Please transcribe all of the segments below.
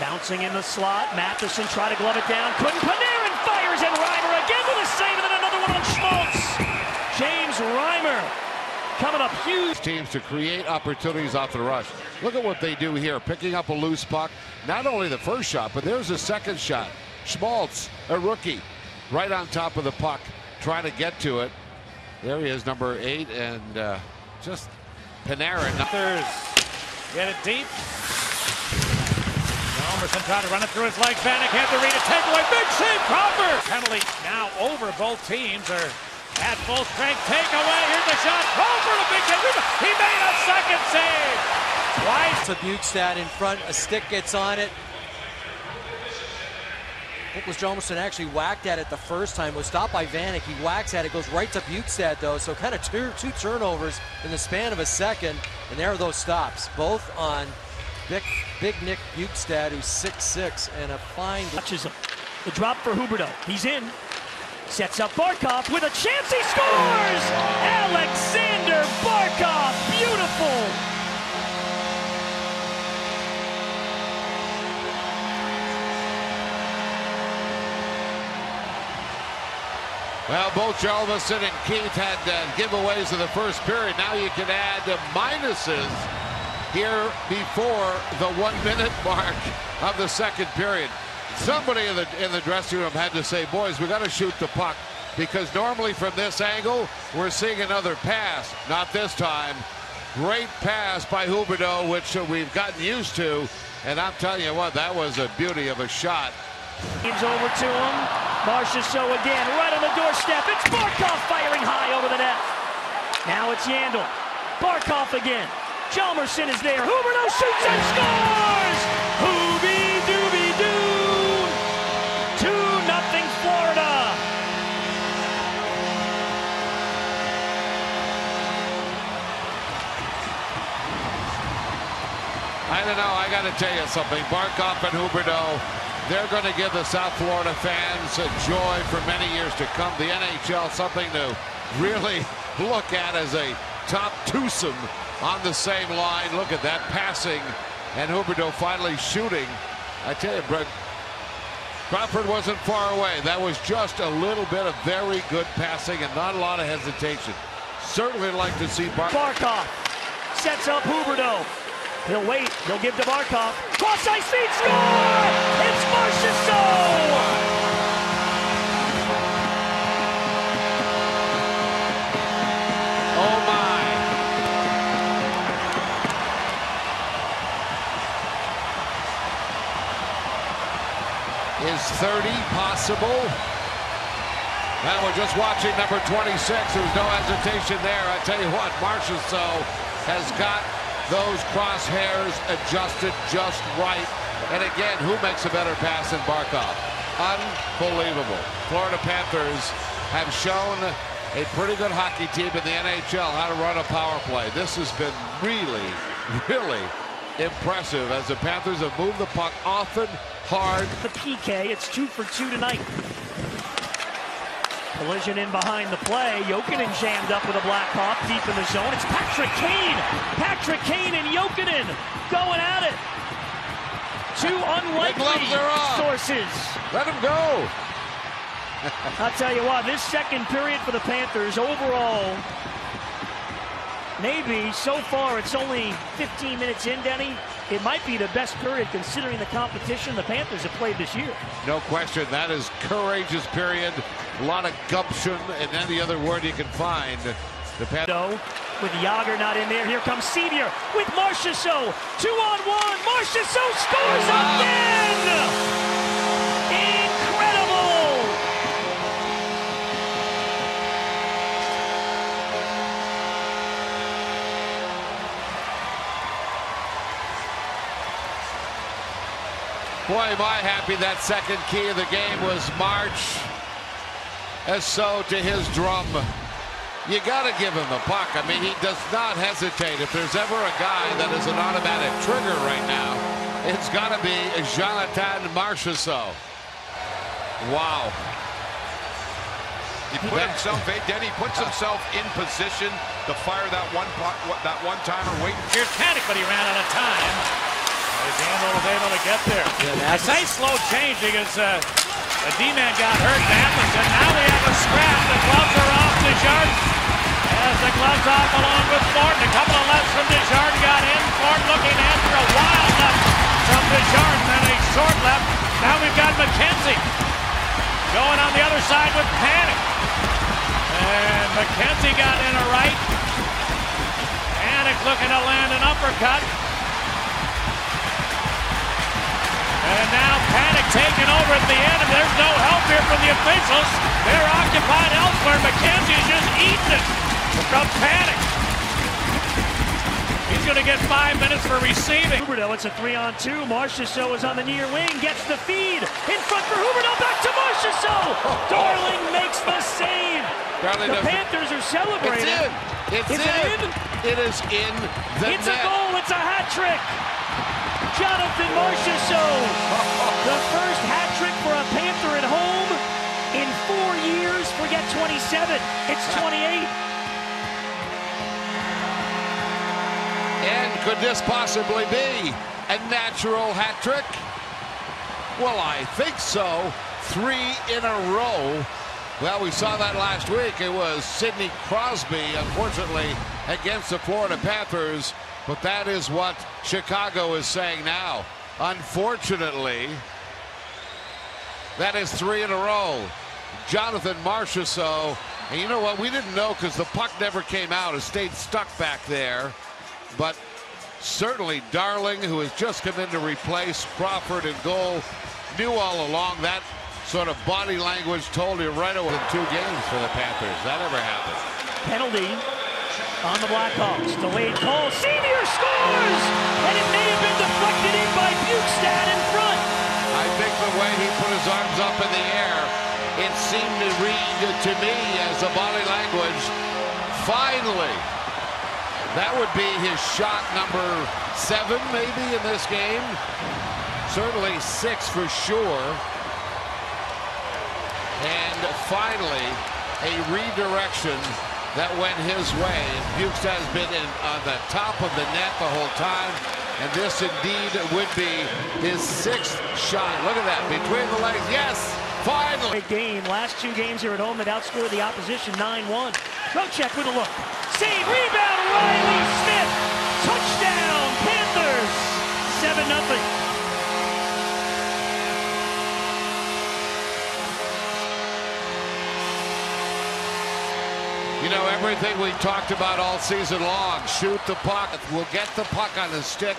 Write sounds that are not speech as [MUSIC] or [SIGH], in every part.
Bouncing in the slot. Matheson tried to glove it down. Couldn't. Panarin fires and Reimer again with a save and then another one on Schmaltz. James Reimer coming up huge. Teams to create opportunities off the rush. Look at what they do here, picking up a loose puck. Not only the first shot, but there's a second shot. Schmaltz, a rookie, right on top of the puck, trying to get to it. There he is, number eight, and uh, just Panarin. Thurs get it deep. Emerson trying to run it through his legs. Vanek had to read it. Takeaway. Big save. Crawford. Penalty now over. Both teams are at full strength. Takeaway. Here's the shot. Crawford a big save. He made a second save. Twice. To Bjugstad in front. A stick gets on it. Nick was Hjalmarsson actually whacked at it the first time. Was stopped by Vanek. He whacks at it. Goes right to Bjugstad though. So kind of two two turnovers in the span of a second. And there are those stops. Both on Big, big Nick Bjugstad, who's 6'6", and a fine... Touches him. The drop for Huberdeau. He's in. Sets up Barkov with a chance. He scores! Aleksander Barkov. Beautiful. Well, both Hjalmarsson and Keith had uh, giveaways in the first period. Now you can add uh, minuses here before the one minute mark of the second period. Somebody in the in the dressing room had to say, boys, we got to shoot the puck because normally from this angle, we're seeing another pass. Not this time. Great pass by Huberdeau, which we've gotten used to. And I'm telling you what, that was a beauty of a shot. Teams over to him. Marchessault again, right on the doorstep. It's Barkov firing high over the net. Now it's Yandle. Barkov again. Hjalmarsson is there. Huberdeau shoots and scores! Hooby dooby doo! 2 nothing Florida. I don't know. I got to tell you something. Barkov and Huberdeau, they're going to give the South Florida fans a joy for many years to come. The NHL, something to really [LAUGHS] look at as a top twosome on the same line. Look at that passing and Huberdeau finally shooting. I tell you, Brett, Crawford wasn't far away. That was just a little bit of very good passing and not a lot of hesitation. Certainly like to see Bar Barkov sets up Huberdeau. He'll wait. He'll give to Barkov. Cross ice feed score! It's Marchessault! Is 30 possible? Now we're just watching number 26. There's no hesitation there. I tell you what, Marchessault uh, has got those crosshairs adjusted just right. And again, who makes a better pass than Barkov? Unbelievable. Florida Panthers have shown a pretty good hockey team in the NHL how to run a power play. This has been really, really impressive as the Panthers have moved the puck often, hard. The PK, it's two for two tonight. Collision in behind the play. Jokinen jammed up with a Blackhawk deep in the zone. It's Patrick Kane. Patrick Kane and Jokinen going at it. Two unlikely sources. Let him go. I'll tell you what, this second period for the Panthers overall maybe so far it's only 15 minutes in, Denny. It might be the best period considering the competition the Panthers have played this year. No question. That is courageous period. A lot of gumption and any other word you can find. The Panthers with Jagr not in there. Here comes Sceviour with Marchessault. Two on one. Marchessault scores again! Boy, am I happy that second key of the game was March as so to his drum. You got to give him the puck. I mean, he does not hesitate. If there's ever a guy that is an automatic trigger right now, it's got to be Jonathan Marchessault. Wow. He put himself, hey, Denny puts himself in position to fire that one that one timer. Wait, here's Panik, but he ran out of time. His handle was able to get there. Yeah, nice slow change because uh, the D-man got hurt in Atkinson. Now we have a scrap. The gloves are off Desjardins. As the gloves off along with Thornton. A couple of lefts from Desjardins got in. Thornton looking after a wild left from Desjardins and a short left. Now we've got MacKenzie going on the other side with Panik. And MacKenzie got in a right. Panik looking to land an uppercut. And now Panik taking over at the end, and there's no help here from the officials. They're occupied elsewhere. MacKenzie's just eating it from Panik. He's going to get five minutes for receiving. Huberdeau, it's a three on two. Marchessault is on the near wing, gets the feed. In front for Huberdeau, back to Marchessault. [LAUGHS] Darling makes the save. Darling the does- Panthers are celebrating. It's in. It's Is it in. in? It is in the It's net. a goal. It's a hat trick. Jonathan Marchessault, the first hat trick for a Panther at home in four years. Forget 27. It's 28. And could this possibly be a natural hat trick? Well, I think so. Three in a row. Well, we saw that last week. It was Sidney Crosby, unfortunately, against the Florida Panthers. But that is what Chicago is saying now. Unfortunately, that is three in a row. Jonathan Marchessault. And you know what? We didn't know because the puck never came out. It stayed stuck back there. But certainly Darling, who has just come in to replace Crawford in goal, knew all along that sort of body language told you right away in two games for the Panthers. That never happened. Penalty on the Blackhawks. Delayed call. Senior scores! And it may have been deflected in by Bjugstad in front. I think the way he put his arms up in the air, it seemed to read to me as the body language. Finally, that would be his shot number seven, maybe, in this game. Certainly six for sure. And finally, a redirection that went his way. Bukes has been in, on the top of the net the whole time. And this indeed would be his sixth shot. Look at that, between the legs. Yes, finally. Great game. Last two games here at home that outscored the opposition 9-1. Trocheck with a look. Save, rebound, Reilly Smith. Touchdown, Panthers. 7-0. Everything we talked about all season long. Shoot the puck. We'll get the puck on the stick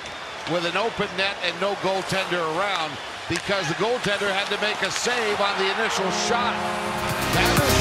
with an open net and no goaltender around because the goaltender had to make a save on the initial shot.